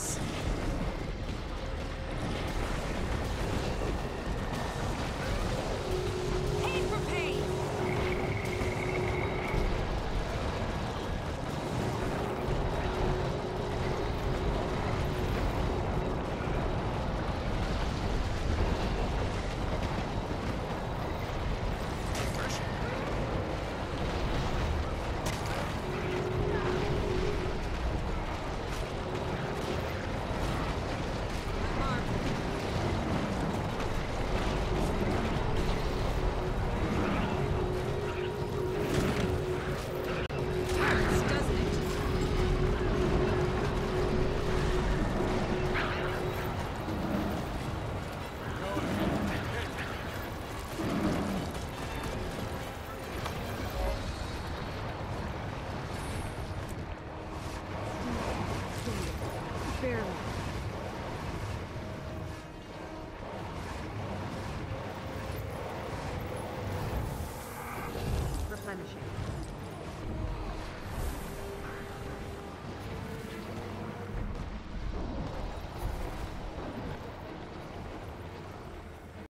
ます。fairly. Replenishing.